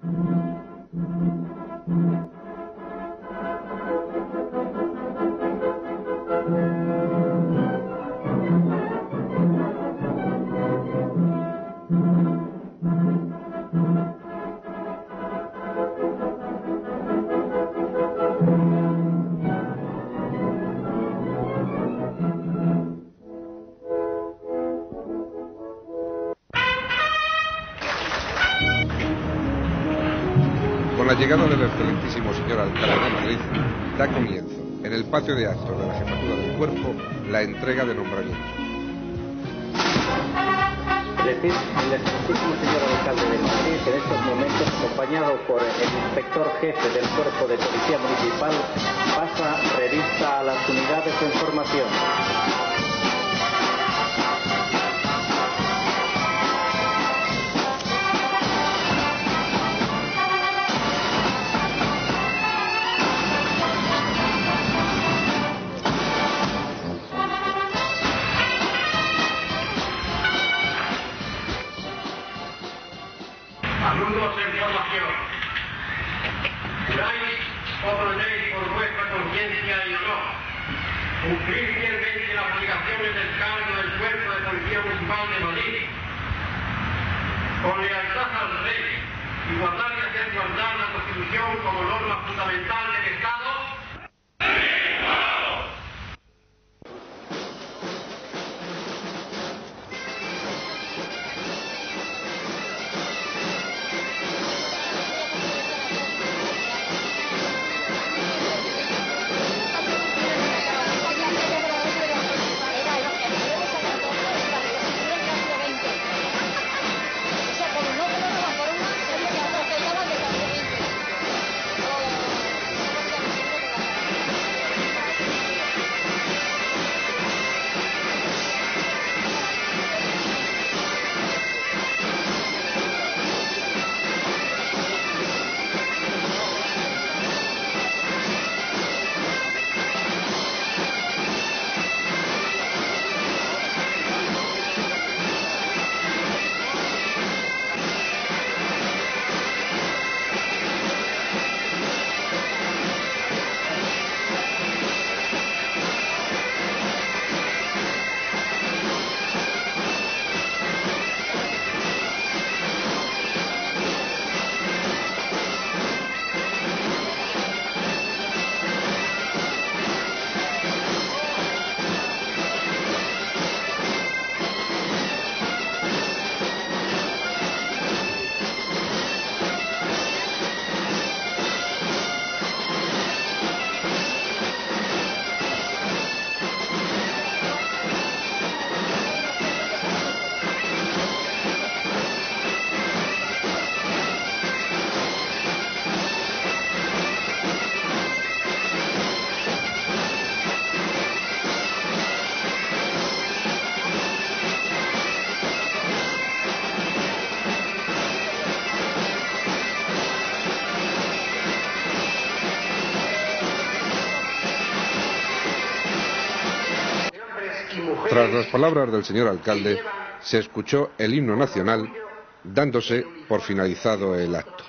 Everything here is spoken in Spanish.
Con la llegada del excelentísimo señor alcalde de Madrid, da comienzo, en el patio de actos de la jefatura del cuerpo, la entrega de nombramientos. El excelentísimo señor alcalde de Madrid en estos momentos, acompañado por el inspector jefe del cuerpo de policía municipal, pasa revista a las unidades de información. Alumnos en formación. Juráis o prometéis por vuestra conciencia y honor cumplir fielmente las obligaciones del cargo del Cuerpo de Policía Municipal de Madrid con lealtad al rey y guardar y hacer guardar la Constitución como norma fundamental del Estado. Tras las palabras del señor alcalde, se escuchó el himno nacional, dándose por finalizado el acto.